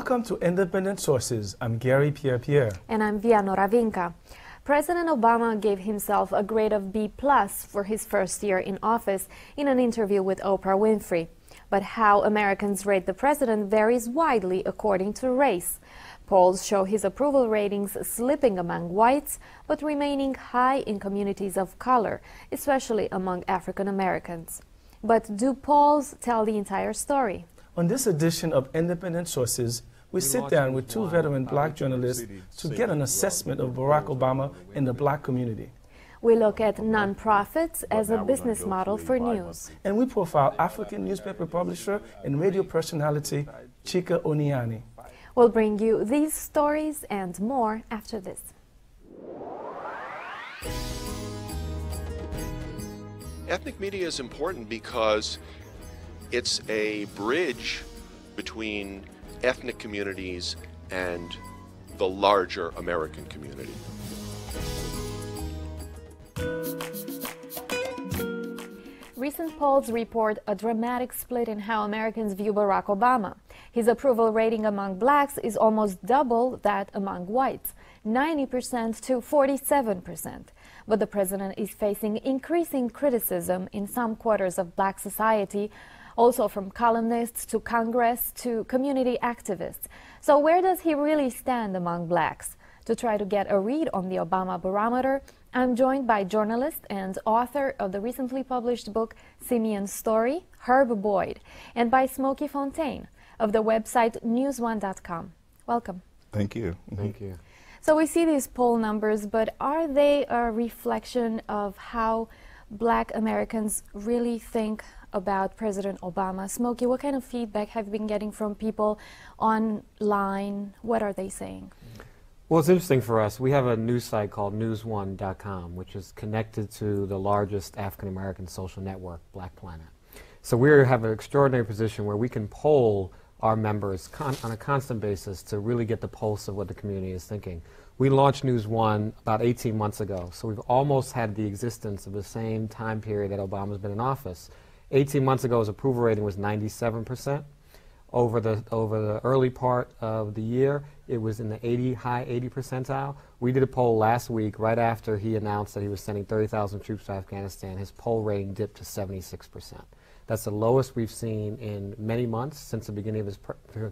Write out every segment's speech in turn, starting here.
Welcome to Independent Sources. I'm Garry Pierre Pierre. And I'm Vianora Vinca. President Obama gave himself a grade of B plus for his first year in office in an interview with Oprah Winfrey. But how Americans rate the president varies widely according to race. Polls show his approval ratings slipping among whites, but remaining high in communities of color, especially among African Americans. But do polls tell the entire story? On this edition of Independent Sources, we sit down with two veteran black journalists to get an assessment of Barack Obama in the black community. We look at nonprofits as a business model for news. And we profile African newspaper publisher and radio personality Chika Onyeani. We'll bring you these stories and more after this. Ethnic media is important because it's a bridge between ethnic communities and the larger American community. Recent polls report a dramatic split in how Americans view Barack Obama. His approval rating among blacks is almost double that among whites, 90% to 47%. But the president is facing increasing criticism in some quarters of black society also from columnists to Congress to community activists. So, where does he really stand among blacks? To try to get a read on the Obama barometer, I'm joined by journalist and author of the recently published book Simeon's Story, Herb Boyd, and by Smokey Fontaine of the website newsone.com. Welcome. Thank you. Mm-hmm. Thank you. So we see these poll numbers, but are they a reflection of how black Americans really think about President Obama. Smokey, what kind of feedback have you been getting from people online? What are they saying? Well, it's interesting for us. We have a news site called newsone.com, which is connected to the largest African American social network, Black Planet. So we have an extraordinary position where we can poll our members on a constant basis to really get the pulse of what the community is thinking. We launched News One about 18 months ago, so we've almost had the existence of the same time period that Obama's been in office. 18 months ago, his approval rating was 97%. Over the, over the early part of the year, it was in the 80, high 80 percentile. We did a poll last week, right after he announced that he was sending 30,000 troops to Afghanistan. His poll rating dipped to 76%. That's the lowest we've seen in many months since the beginning of his,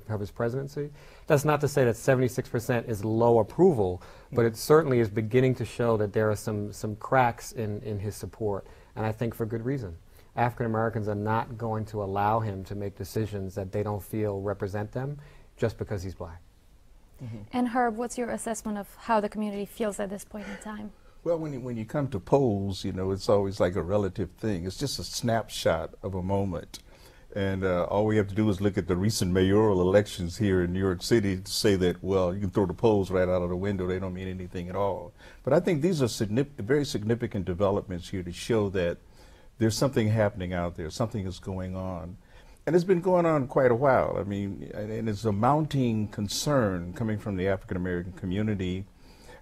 of his presidency. That's not to say that 76% is low approval, but it certainly is beginning to show that there are some, some cracks in, in his support, and I think for good reason. African Americans are not going to allow him to make decisions that they don't feel represent them just because he's black. Mm -hmm. And Herb, what's your assessment of how the community feels at this point in time? Well, when you, when you come to polls, you know, it's always like a relative thing. It's just a snapshot of a moment. And uh, all we have to do is look at the recent mayoral elections here in New York City to say that, well, you can throw the polls right out of the window. They don't mean anything at all. But I think these are very significant developments here to show that there's something happening out there, something is going on. And it's been going on quite a while. I mean, and it's a mounting concern coming from the African American community.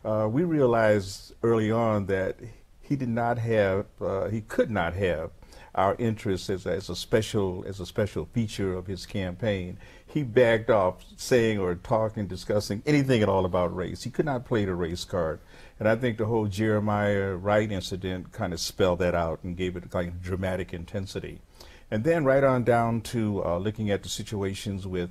Uh, we realized early on that he did not have, uh, he could not have our interests as, as, a special as a special feature of his campaign. He backed off saying or talking, discussing anything at all about race. He could not play the race card. And I think the whole Jeremiah Wright incident kind of spelled that out and gave it kind of dramatic intensity. And then right on down to uh, looking at the situations with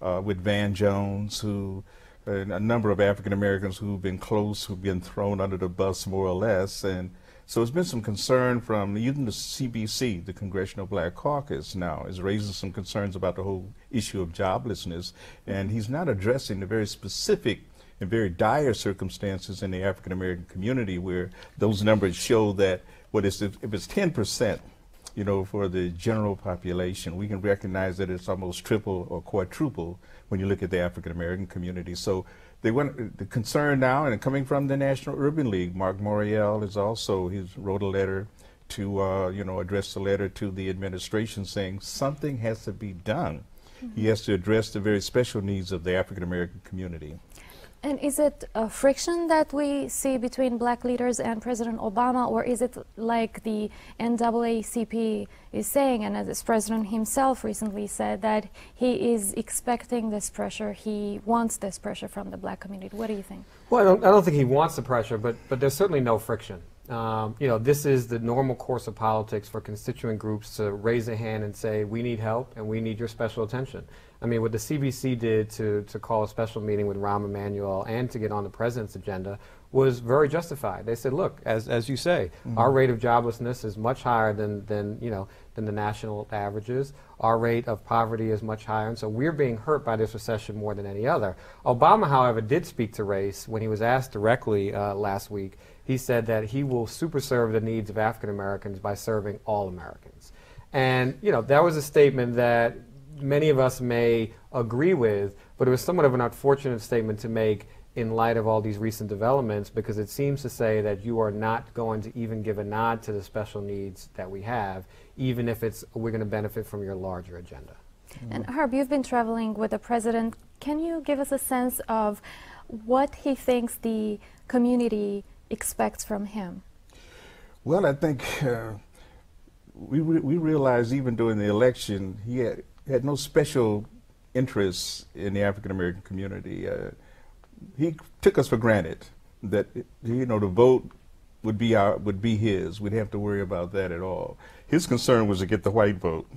uh, with Van Jones, who a number of African Americans who've been close, who've been thrown under the bus more or less, and so there's been some concern from even the CBC, the Congressional Black Caucus now, is raising some concerns about the whole issue of joblessness, and he's not addressing the very specific and very dire circumstances in the African American community where those numbers show that what is if it's 10 percent, you know, for the general population, we can recognize that it's almost triple or quadruple when you look at the African American community. So they went the concern now, and coming from the National Urban League, Marc Morial is also he wrote a letter to uh, you know address a letter to the administration saying something has to be done. Mm -hmm. He has to address the very special needs of the African American community. And is it a friction that we see between black leaders and President Obama, or is it like the NAACP is saying, and as President himself recently said, that he is expecting this pressure, he wants this pressure from the black community? What do you think? Well, I don't, I don't think he wants the pressure, but, but there's certainly no friction. Um, you know, this is the normal course of politics for constituent groups to raise a hand and say, we need help and we need your special attention. I mean, what the CBC did to, to call a special meeting with Rahm Emanuel and to get on the president's agenda was very justified. They said, look, as, as you say, mm-hmm. our rate of joblessness is much higher than, than, you know, than the national averages. Our rate of poverty is much higher, and so we're being hurt by this recession more than any other. Obama, however, did speak to race when he was asked directly uh, last week. He said that he will super serve the needs of African Americans by serving all Americans. And, you know, that was a statement that many of us may agree with, but it was somewhat of an unfortunate statement to make in light of all these recent developments because it seems to say that you are not going to even give a nod to the special needs that we have, even if it's we're going to benefit from your larger agenda. And Herb, you've been traveling with the president. Can you give us a sense of what he thinks the community expects from him? Well, I think uh, we, re we realized even during the election, he had had no special interest in the African American community. Uh, he took us for granted that you know the vote would be our would be his. We'd have to worry about that at all. His concern was to get the white vote,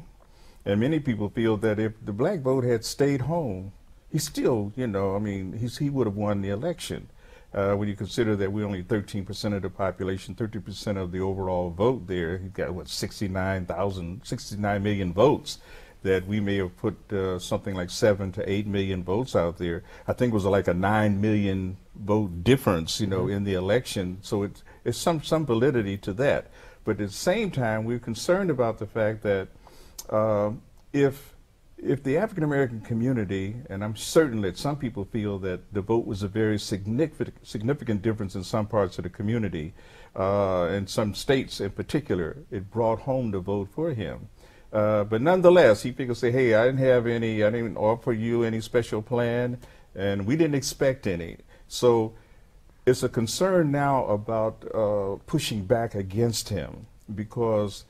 and many people feel that if the black vote had stayed home, he still, you know, I mean, he would have won the election. Uh, when you consider that we're only 13% of the population, 30% of the overall vote there, he got what 69,000, 69 million votes that we may have put uh, something like seven to eight million votes out there. I think it was like a nine million vote difference, you know, mm -hmm. in the election. So it's, it's some, some validity to that. But at the same time, we're concerned about the fact that uh, if if the African American community, and I'm certain that some people feel that the vote was a very significant significant difference in some parts of the community, uh, in some states in particular, it brought home the vote for him. Uh, but nonetheless, he figured say, hey, I didn't have any, I didn't offer you any special plan, and we didn't expect any. So it's a concern now about uh, pushing back against him because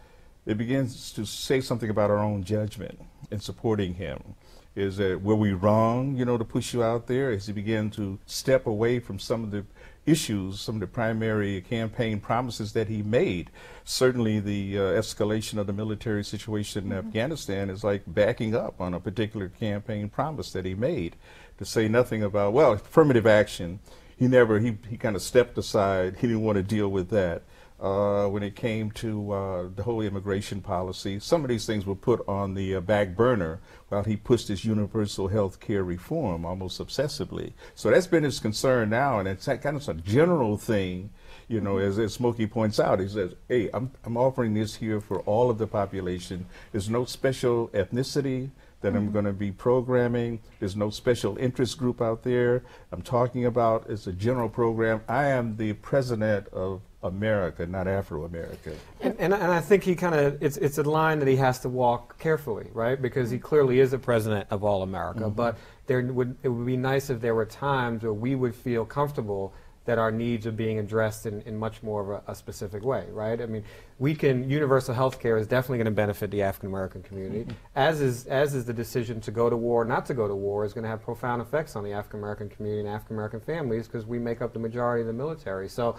it begins to say something about our own judgment in supporting him. Is that were we wrong, you know, to push you out there? As he began to step away from some of the issues, some of the primary campaign promises that he made. Certainly, the uh, escalation of the military situation in mm -hmm. Afghanistan is like backing up on a particular campaign promise that he made. To say nothing about, well, affirmative action, he never, he, he kind of stepped aside. He didn't want to deal with that uh, when it came to uh, the whole immigration policy. Some of these things were put on the uh, back burner while he pushed his universal health care reform almost obsessively. So that's been his concern now, and it's kind of a general thing. You know, as, as Smokey points out, he says, hey, I'm, I'm offering this here for all of the population. There's no special ethnicity, that I'm mm-hmm. going to be programming. There's no special interest group out there. I'm talking about it's a general program. I am the president of America, not Afro America. And, and, and, I think he kind of, it's, it's a line that he has to walk carefully, right? Because he clearly is the president of all America. Mm -hmm. But there would, it would be nice if there were times where we would feel comfortable that our needs are being addressed in, in much more of a, a specific way, right? I mean, we can, universal health care is definitely going to benefit the African American community, mm -hmm. as, is, as is the decision to go to war, not to go to war, is going to have profound effects on the African American community and African American families because we make up the majority of the military. So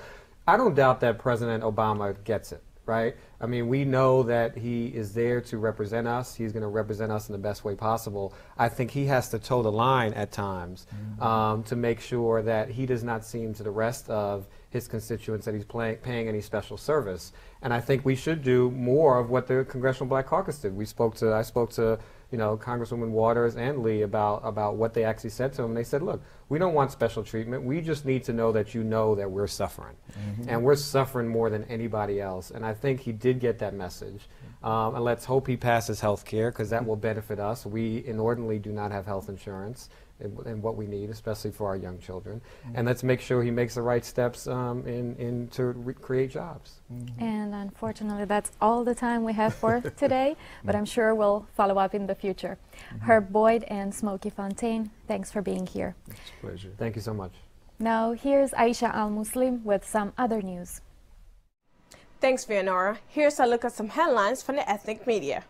I don't doubt that President Obama gets it, right? I mean, we know that he is there to represent us. He's going to represent us in the best way possible. I think he has to toe the line at times mm-hmm. um, to make sure that he does not seem to the rest of his constituents that he's play, paying any special service. And I think we should do more of what the Congressional Black Caucus did. We spoke to, I spoke to you know, Congresswoman Waters and Lee about, about what they actually said to him. They said, look, we don't want special treatment. We just need to know that you know that we're suffering. Mm -hmm. And we're suffering more than anybody else. And I think he did get that message. Um, and let's hope he passes health care because that will benefit us. We inordinately do not have health insurance and what we need, especially for our young children. Mm -hmm. And let's make sure he makes the right steps um, in, in to create jobs. Mm -hmm. And unfortunately, that's all the time we have for today, but I'm sure we'll follow up in the future. Mm -hmm. Herb Boyd and Smokey Fontaine, thanks for being here. It's a pleasure. Thank you so much. Now, here's Aisha Al Muslim with some other news. Thanks, Vianora. Here's a look at some headlines from the ethnic media.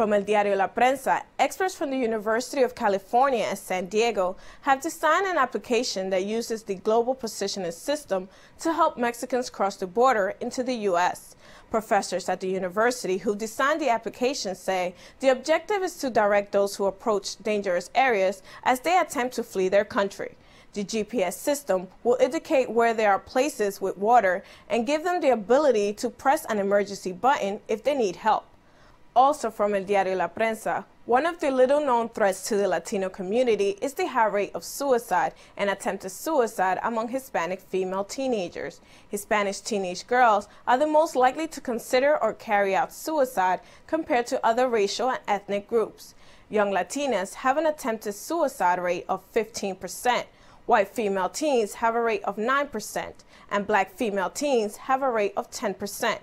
From El Diario La Prensa, experts from the University of California at San Diego have designed an application that uses the global positioning system to help Mexicans cross the border into the U.S. Professors at the university who designed the application say the objective is to direct those who approach dangerous areas as they attempt to flee their country. The GPS system will indicate where there are places with water and give them the ability to press an emergency button if they need help. Also from El Diario La Prensa, one of the little known threats to the Latino community is the high rate of suicide and attempted suicide among Hispanic female teenagers. Hispanic teenage girls are the most likely to consider or carry out suicide compared to other racial and ethnic groups. Young Latinas have an attempted suicide rate of 15 percent White female teens have a rate of 9%, and black female teens have a rate of 10%.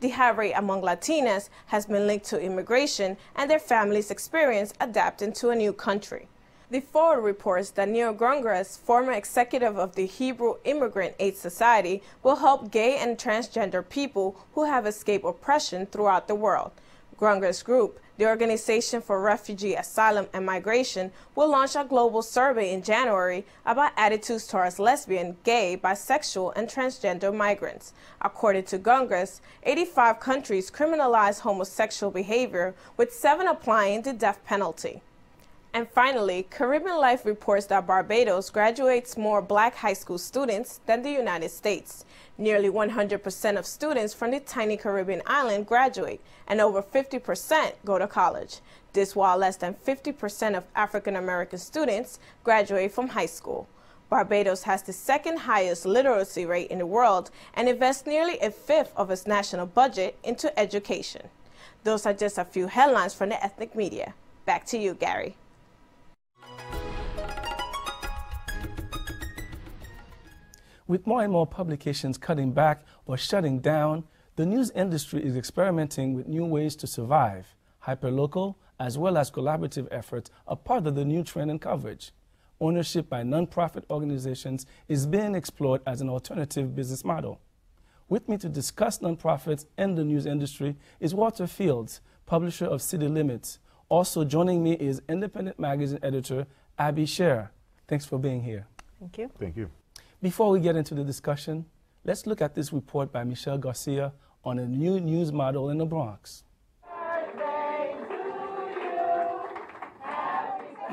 The high rate among Latinas has been linked to immigration and their families' experience adapting to a new country. The Forward reports that Neil Grungras, former executive of the Hebrew Immigrant Aid Society, will help gay and transgender people who have escaped oppression throughout the world. Grungras Group the Organization for Refugee Asylum and Migration will launch a global survey in January about attitudes towards lesbian, gay, bisexual, and transgender migrants. According to Grungras, 85 countries criminalize homosexual behavior, with seven applying the death penalty. And finally, Caribbean Life reports that Barbados graduates more black high school students than the United States. Nearly 100% of students from the tiny Caribbean island graduate, and over 50% go to college. This while less than 50% of African American students graduate from high school. Barbados has the second highest literacy rate in the world and invests nearly a fifth of its national budget into education. Those are just a few headlines from the ethnic media. Back to you, Garry. With more and more publications cutting back or shutting down, the news industry is experimenting with new ways to survive. Hyperlocal, as well as collaborative efforts, are part of the new trend in coverage. Ownership by nonprofit organizations is being explored as an alternative business model. With me to discuss nonprofits and the news industry is Walter Fields, publisher of City Limits. Also joining me is independent magazine editor Abby Sher. Thanks for being here. Thank you. Thank you. Before we get into the discussion, let's look at this report by Michelle Garcia on a new news model in the Bronx.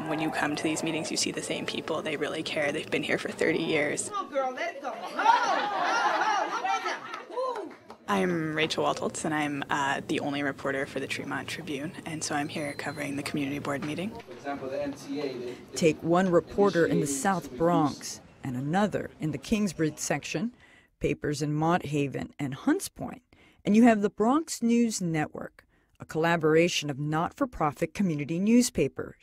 When you come to these meetings, you see the same people. They really care. They've been here for 30 years. I'm Rachel Waldholz, and I'm uh, the only reporter for the Tremont Tribune, and so I'm here covering the community board meeting. Take one reporter in the South Bronx and another in the Kingsbridge section, papers in Mott Haven and Hunts Point, and you have the Bronx News Network, a collaboration of not for profit community newspapers.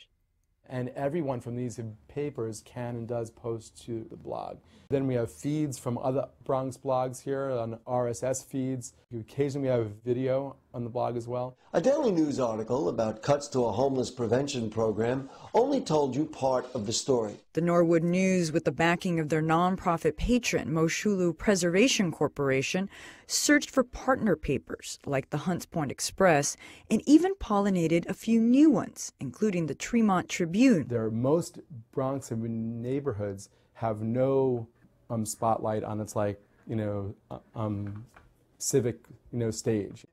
And everyone from these papers can and does post to the blog. Then we have feeds from other Bronx blogs here on RSS feeds. Occasionally we have a video on the blog as well. A daily news article about cuts to a homeless prevention program only told you part of the story. The Norwood News, with the backing of their nonprofit patron, Moshulu Preservation Corporation, searched for partner papers like the Hunts Point Express and even pollinated a few new ones, including the Tremont Tribune. There are most Bronx neighborhoods have no um, spotlight on its like you know uh, um, civic you know stage.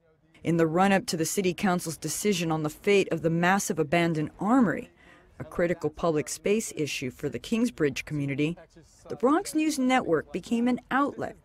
In the run-up to the city council's decision on the fate of the massive abandoned armory, a critical public space issue for the Kingsbridge community, the Bronx News Network became an outlet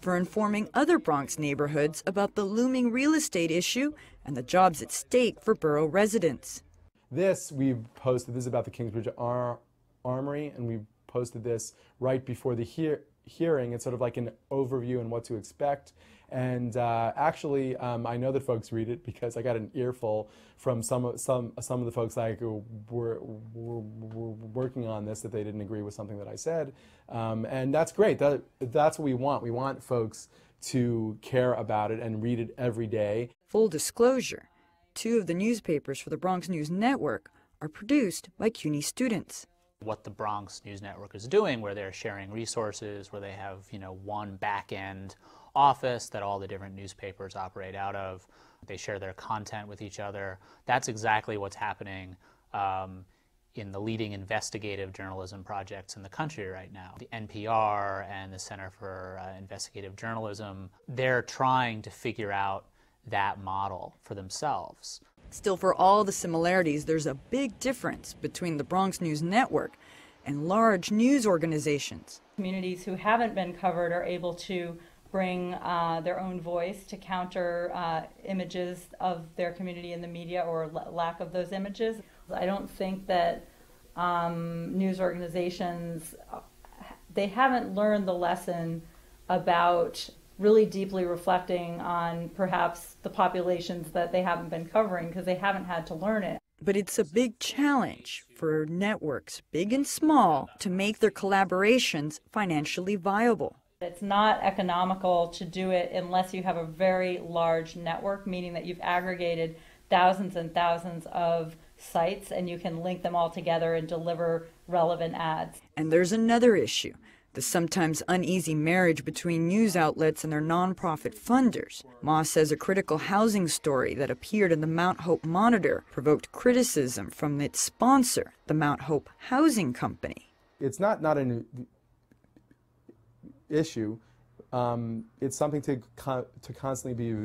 for informing other Bronx neighborhoods about the looming real estate issue and the jobs at stake for borough residents. This we posted. This is about the Kingsbridge Ar Armory, and we posted this right before the hear hearing. It's sort of like an overview and what to expect. And uh, actually, um, I know that folks read it because I got an earful from some of, some, some of the folks like were, were, were working on this that they didn't agree with something that I said. Um, and that's great. That, that's what we want. We want folks to care about it and read it every day. Full disclosure, two of the newspapers for the Bronx News Network are produced by CUNY students. What the Bronx News Network is doing, where they're sharing resources, where they have you know one back end office that all the different newspapers operate out of. They share their content with each other. That's exactly what's happening um, in the leading investigative journalism projects in the country right now. The NPR and the Center for uh, Investigative Journalism, they're trying to figure out that model for themselves. Still, for all the similarities, there's a big difference between the Bronx News Network and large news organizations. Communities who haven't been covered are able to bring uh, their own voice to counter uh, images of their community in the media or l- lack of those images. I don't think that um, news organizations uh, they haven't learned the lesson about really deeply reflecting on perhaps the populations that they haven't been covering because they haven't had to learn it. But it's a big challenge for networks, big and small, to make their collaborations financially viable. It's not economical to do it unless you have a very large network, meaning that you've aggregated thousands and thousands of sites and you can link them all together and deliver relevant ads. And there's another issue the sometimes uneasy marriage between news outlets and their nonprofit funders. Moss says a critical housing story that appeared in the Mount Hope Monitor provoked criticism from its sponsor, the Mount Hope Housing Company. It's not, not an issue. Um, it's something to to constantly be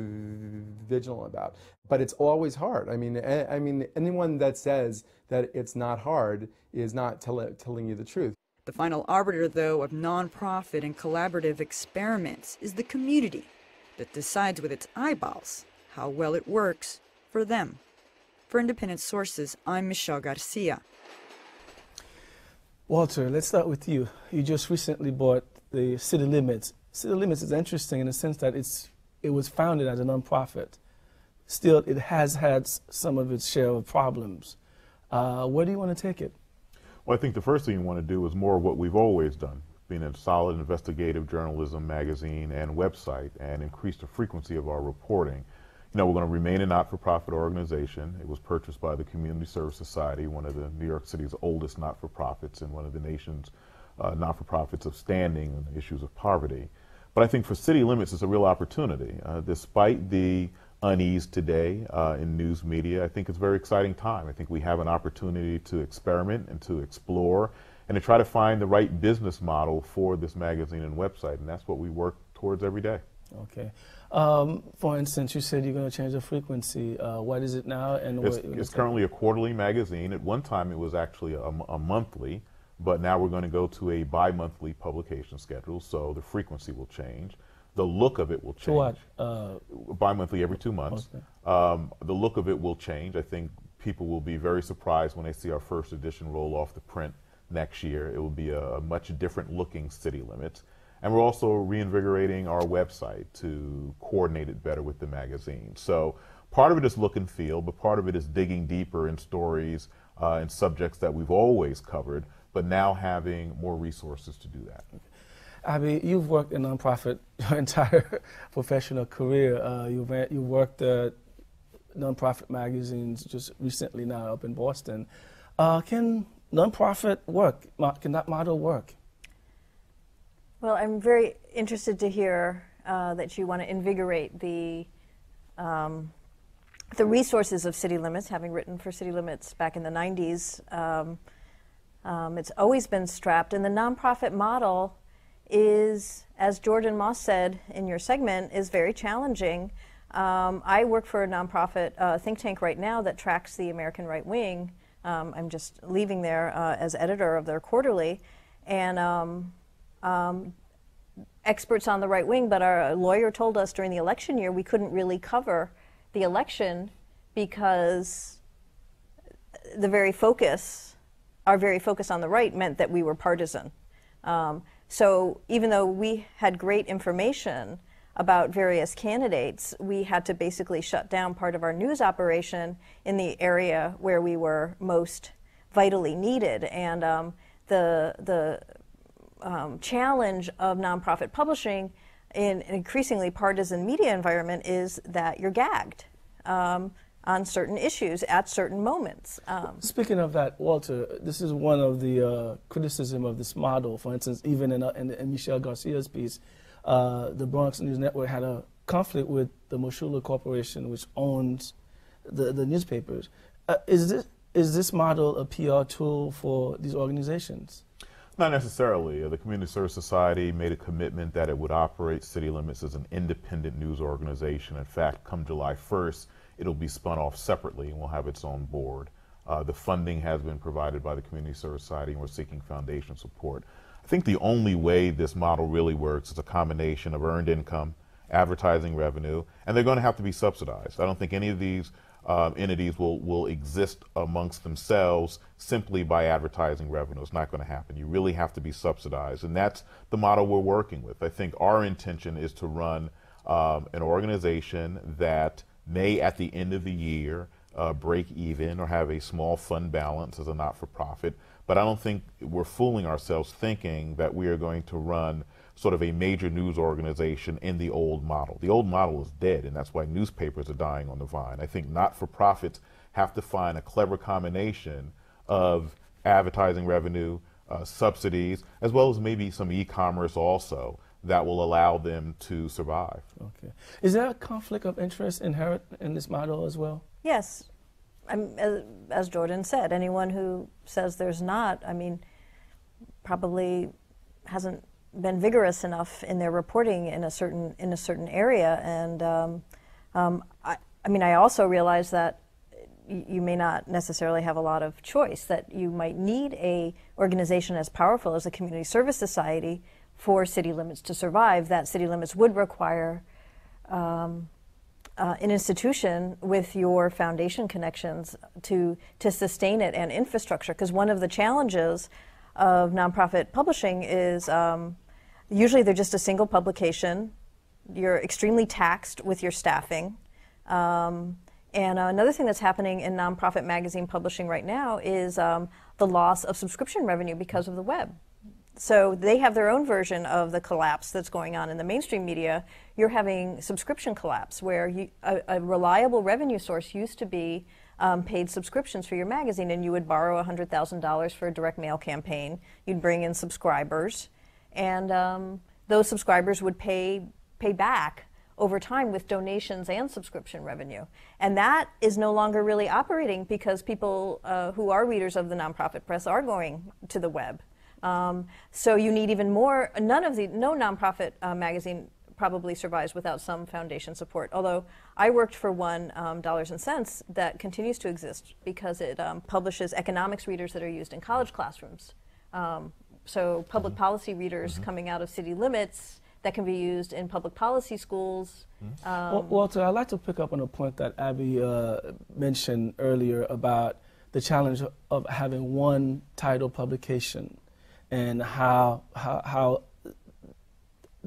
vigilant about. But it's always hard. I mean, I mean, anyone that says that it's not hard is not tell- telling you the truth. The final arbiter, though, of nonprofit and collaborative experiments is the community that decides with its eyeballs how well it works for them. For Independent Sources, I'm Michelle Garcia. Walter, let's start with you. You just recently bought the City Limits. City Limits is interesting in the sense that it's it was founded as a nonprofit. Still, it has had some of its share of problems. Uh, where do you want to take it? Well, I think the first thing you want to do is more of what we've always done, being a solid investigative journalism magazine and website, and increase the frequency of our reporting. You know, we're going to remain a not-for-profit organization. It was purchased by the Community Service Society, one of the New York City's oldest not-for-profits and one of the nation's uh, not-for-profits of standing on issues of poverty. But I think for city limits, it's a real opportunity. Uh, despite the unease today uh, in news media. I think it's a very exciting time. I think we have an opportunity to experiment and to explore and to try to find the right business model for this magazine and website, and that's what we work towards every day. Okay. Um, for instance, you said you're going to change the frequency. Uh, what is it now? And it's, it's currently a quarterly magazine. At one time, it was actually a, a monthly, but now we're going to go to a bi-monthly publication schedule, so the frequency will change the look of it will change. what? Uh, Bi-monthly, every two months. Okay. Um, the look of it will change. I think people will be very surprised when they see our first edition roll off the print next year. It will be a, a much different looking city limits. And we're also reinvigorating our website to coordinate it better with the magazine. So part of it is look and feel, but part of it is digging deeper in stories uh, and subjects that we've always covered, but now having more resources to do that. Okay. Abby, you've worked in nonprofit your entire professional career. Uh, you've, you worked at nonprofit magazines just recently now up in Boston. Uh, can nonprofit work? Can that model work? Well, I'm very interested to hear uh, that you want to invigorate the um, the resources of City Limits, having written for City Limits back in the 90s. Um, um, it's always been strapped, and the nonprofit model is, as Jordan Moss said in your segment, is very challenging. Um, I work for a nonprofit uh, think tank right now that tracks the American right wing. Um, I'm just leaving there uh, as editor of their quarterly, and um, um experts on the right wing. But our lawyer told us during the election year we couldn't really cover the election because the very focus, our very focus on the right, meant that we were partisan. Um, so even though we had great information about various candidates, we had to basically shut down part of our news operation in the area where we were most vitally needed. And um, the, the um, challenge of nonprofit publishing in an increasingly partisan media environment is that you're gagged. Um, on certain issues at certain moments. Um, Speaking of that, Walter, this is one of the uh, criticism of this model. For instance, even in, uh, in, in Michelle Garcia's piece, uh, the Bronx News Network had a conflict with the Moshulu Corporation, which owns the, the newspapers. Uh, is, this, is this model a PR tool for these organizations? Not necessarily. Uh, the Community Service Society made a commitment that it would operate City Limits as an independent news organization. In fact, come July 1st, it'll be spun off separately and will have its own board. Uh, the funding has been provided by the Community Service Society and we're seeking foundation support. I think the only way this model really works is a combination of earned income, advertising revenue, and they're going to have to be subsidized. I don't think any of these um, entities will, will exist amongst themselves simply by advertising revenue. It's not going to happen. You really have to be subsidized. And that's the model we're working with. I think our intention is to run um, an organization that may at the end of the year uh, break even or have a small fund balance as a not-for-profit. But I don't think we're fooling ourselves thinking that we are going to run sort of a major news organization in the old model. The old model is dead, and that's why newspapers are dying on the vine. I think not-for-profits have to find a clever combination of advertising revenue, uh, subsidies, as well as maybe some e-commerce also that will allow them to survive. Okay. Is there a conflict of interest inherent in this model as well? Yes. As, as Jordan said, anyone who says there's not, I mean, probably hasn't been vigorous enough in their reporting in a certain in a certain area. And um, um, I, I mean, I also realize that you may not necessarily have a lot of choice. That you might need a organization as powerful as a community service society for city limits to survive, that city limits would require um, uh, an institution with your foundation connections to, to sustain it and infrastructure. Because one of the challenges of nonprofit publishing is um, usually they're just a single publication. You're extremely taxed with your staffing. Um, and uh, another thing that's happening in nonprofit magazine publishing right now is um, the loss of subscription revenue because of the web. So they have their own version of the collapse that's going on in the mainstream media. You're having subscription collapse, where you, a, a, reliable revenue source used to be um, paid subscriptions for your magazine, and you would borrow $100,000 for a direct mail campaign. You'd bring in subscribers, and um, those subscribers would pay pay back over time with donations and subscription revenue. And that is no longer really operating because people uh, who are readers of the nonprofit press are going to the web. Um, so you need even more. None of the no nonprofit uh, magazine probably survives without some foundation support. Although I worked for one, um, Dollars and Cents, that continues to exist because it um, publishes economics readers that are used in college classrooms. Um, so public mm-hmm. policy readers mm-hmm. coming out of city limits that can be used in public policy schools. Mm-hmm. Um, Walter, I'd like to pick up on a point that Abby uh, mentioned earlier about the challenge of having one title publication and how, how, how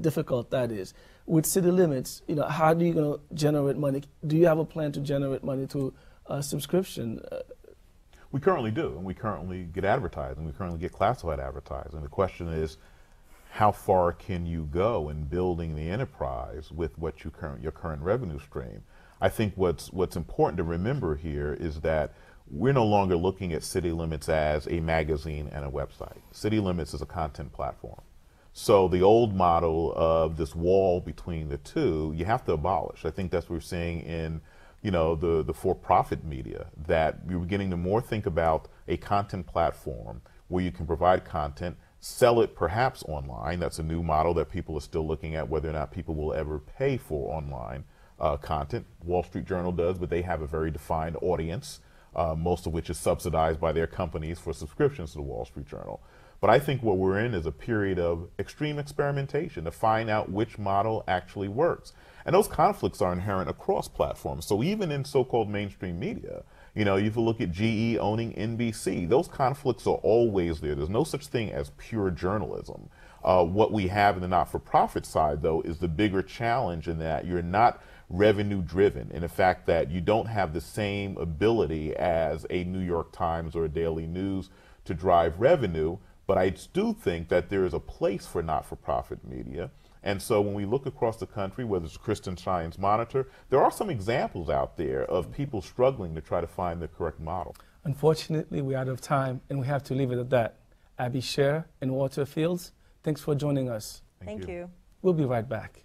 difficult that is. With city limits, you know, how do you going to generate money? Do you have a plan to generate money through a subscription? We currently do, and we currently get advertising. We currently get classified advertising. The question is, how far can you go in building the enterprise with what you current, your current revenue stream? I think what's what's important to remember here is that we're no longer looking at City Limits as a magazine and a website. City Limits is a content platform. So the old model of this wall between the two, you have to abolish. I think that's what we're seeing in, you know, the, the for-profit media, that we're beginning to more think about a content platform where you can provide content, sell it perhaps online. That's a new model that people are still looking at whether or not people will ever pay for online uh, content. Wall Street Journal does, but they have a very defined audience uh, most of which is subsidized by their companies for subscriptions to the Wall Street Journal. But I think what we're in is a period of extreme experimentation to find out which model actually works. And those conflicts are inherent across platforms. So even in so-called mainstream media, you know, if you look at GE owning NBC, those conflicts are always there. There's no such thing as pure journalism. Uh, what we have in the not-for-profit side, though, is the bigger challenge in that you're not revenue driven and the fact that you don't have the same ability as a New York Times or a Daily News to drive revenue, But I do think that there is a place for not for profit media. And so when we look across the country, whether it's Christian Science Monitor, there are some examples out there of people struggling to try to find the correct model. Unfortunately, we're out of time and we have to leave it at that. Abby Sher and Walter Fields, thanks for joining us. Thank, Thank you. you. We'll be right back.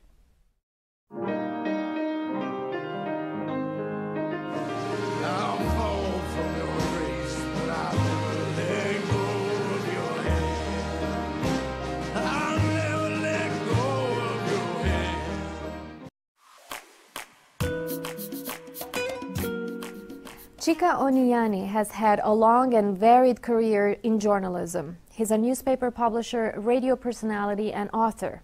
Chika Onyeani has had a long and varied career in journalism. He's a newspaper publisher, radio personality, and author.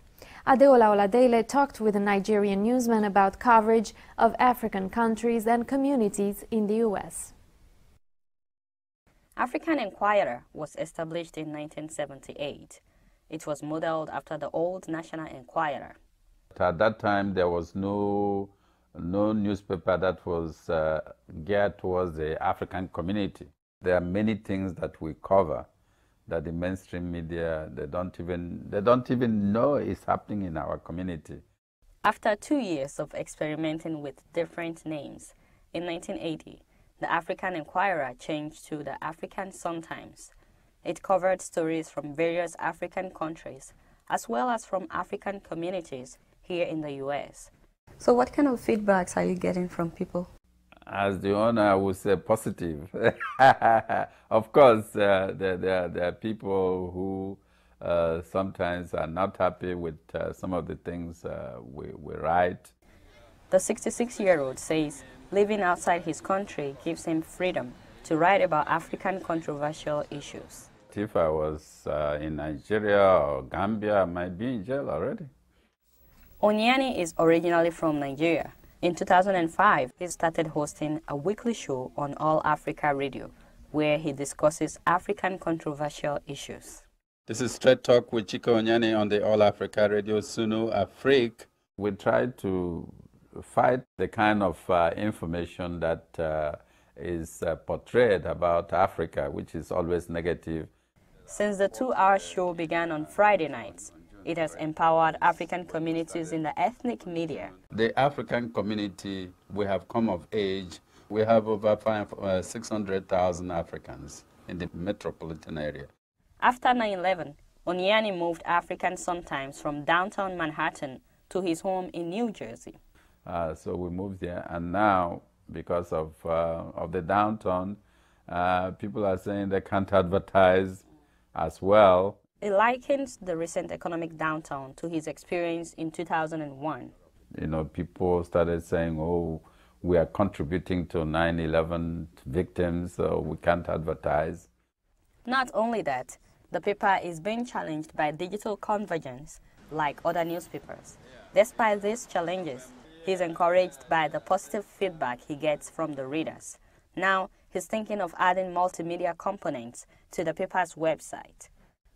Adeola Oladele talked with a Nigerian newsman about coverage of African countries and communities in the U.S. African Enquirer was established in 1978. It was modeled after the old National Enquirer. At that time, there was no no newspaper that was uh, geared towards the African community. There are many things that we cover that the mainstream media they don't even they don't even know is happening in our community. After two years of experimenting with different names, in 1980, the African Enquirer changed to the African Sun-Times. It covered stories from various African countries, as well as from African communities here in the U.S. So what kind of feedbacks are you getting from people? As the owner, I would say positive. of course, uh, there, there, there, are people who uh, sometimes are not happy with uh, some of the things uh, we, we write. The 66-year-old says living outside his country gives him freedom to write about African controversial issues. If I was uh, in Nigeria or Gambia, I might be in jail already. Onyeani is originally from Nigeria. In 2005, he started hosting a weekly show on All Africa Radio, where he discusses African controversial issues. This is Straight Talk with Chika Onyeani on the All Africa Radio Sunu Afrique. We try to fight the kind of uh, information that uh, is uh, portrayed about Africa, which is always negative. Since the two hour show began on Friday nights, it has empowered African communities in the ethnic media. The African community, we have come of age. We have over uh, 600,000 Africans in the metropolitan area. After 9-11, Onyeani moved African Sun-Times from downtown Manhattan to his home in New Jersey. Uh, so we moved there, and now, because of, uh, of the downtown, uh, people are saying they can't advertise as well he likens the recent economic downturn to his experience in 2001. You know, people started saying, oh, we are contributing to 9 11 victims, so we can't advertise. Not only that, the paper is being challenged by digital convergence like other newspapers. Despite these challenges, he's encouraged by the positive feedback he gets from the readers. Now, he's thinking of adding multimedia components to the paper's website.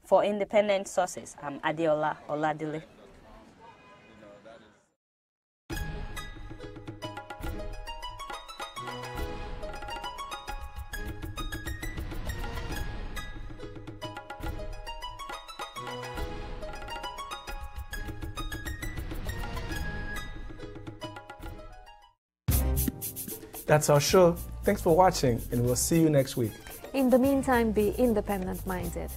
For independent sources, I'm Adeola Oladele. That's our show. Thanks for watching, and we'll see you next week. In the meantime, be independent minded.